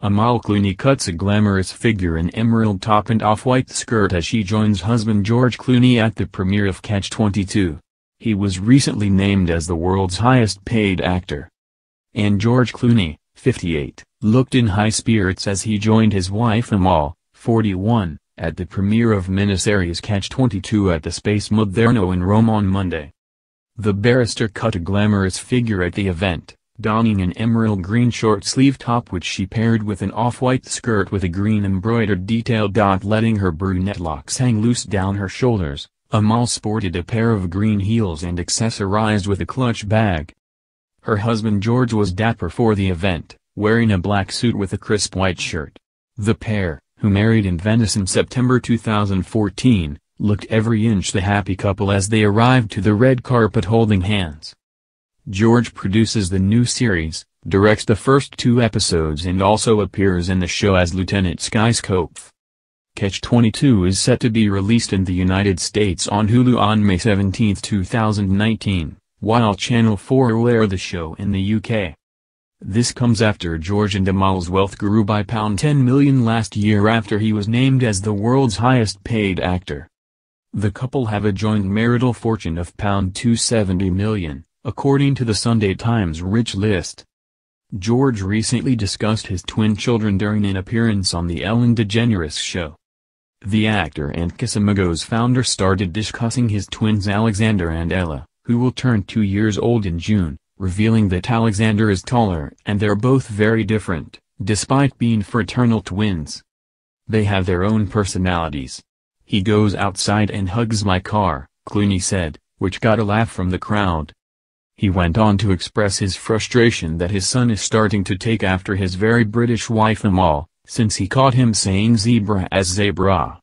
Amal Clooney cuts a glamorous figure in emerald top and off-white skirt as she joins husband George Clooney at the premiere of Catch-22. He was recently named as the world's highest-paid actor. And George Clooney, 58, looked in high spirits as he joined his wife Amal, 41, at the premiere of miniseries Catch-22 at the Space Moderno in Rome on Monday. The barrister cut a glamorous figure at the event, donning an emerald green short-sleeve top which she paired with an off-white skirt with a green embroidered detail. Dot letting her brunette locks hang loose down her shoulders, Amal sported a pair of green heels and accessorized with a clutch bag. Her husband George was dapper for the event, wearing a black suit with a crisp white shirt. The pair, who married in Venice in September 2014, looked every inch the happy couple as they arrived to the red carpet holding hands. George produces the new series, directs the first two episodes and also appears in the show as Lieutenant Scheisskopf. Catch-22 is set to be released in the United States on Hulu on May 17, 2019, while Channel 4 will air the show in the UK. This comes after George and Amal's wealth grew by £10 million last year after he was named as the world's highest paid actor. The couple have a joint marital fortune of £270 million, according to the Sunday Times Rich List. George recently discussed his twin children during an appearance on The Ellen DeGeneres Show. The actor and Casamigos founder started discussing his twins Alexander and Ella, who will turn two years old in June, revealing that Alexander is taller and they're both very different, despite being fraternal twins. They have their own personalities, he goes outside and hugs my car, Clooney said, which got a laugh from the crowd. He went on to express his frustration that his son is starting to take after his very British wife Amal, since he caught him saying zebra as zebra.